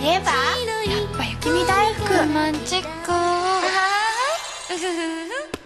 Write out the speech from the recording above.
いえばやっぱ雪見いマンチック。